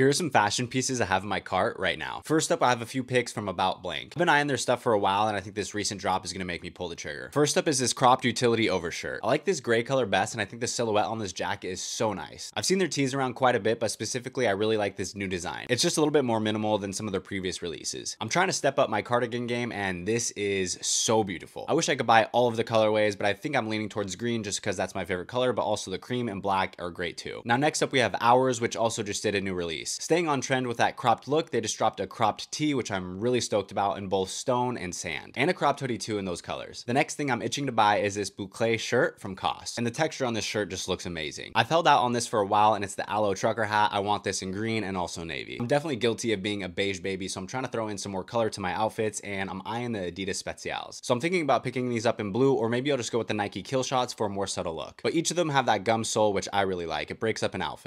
Here are some fashion pieces I have in my cart right now. First up, I have a few picks from About Blank. I've been eyeing their stuff for a while and I think this recent drop is gonna make me pull the trigger. First up is this cropped utility overshirt. I like this gray color best and I think the silhouette on this jacket is so nice. I've seen their tees around quite a bit, but specifically I really like this new design. It's just a little bit more minimal than some of their previous releases. I'm trying to step up my cardigan game and this is so beautiful. I wish I could buy all of the colorways, but I think I'm leaning towards green just because that's my favorite color, but also the cream and black are great too. Now next up we have Hours, which also just did a new release. Staying on trend with that cropped look, they just dropped a cropped tee, which I'm really stoked about in both stone and sand, and a cropped hoodie too in those colors. The next thing I'm itching to buy is this boucle shirt from COS, and the texture on this shirt just looks amazing. I've held out on this for a while, and it's the aloe trucker hat. I want this in green and also navy. I'm definitely guilty of being a beige baby, so I'm trying to throw in some more color to my outfits, and I'm eyeing the Adidas Specials. So I'm thinking about picking these up in blue, or maybe I'll just go with the Nike Kill Shots for a more subtle look. But each of them have that gum sole, which I really like. It breaks up an outfit.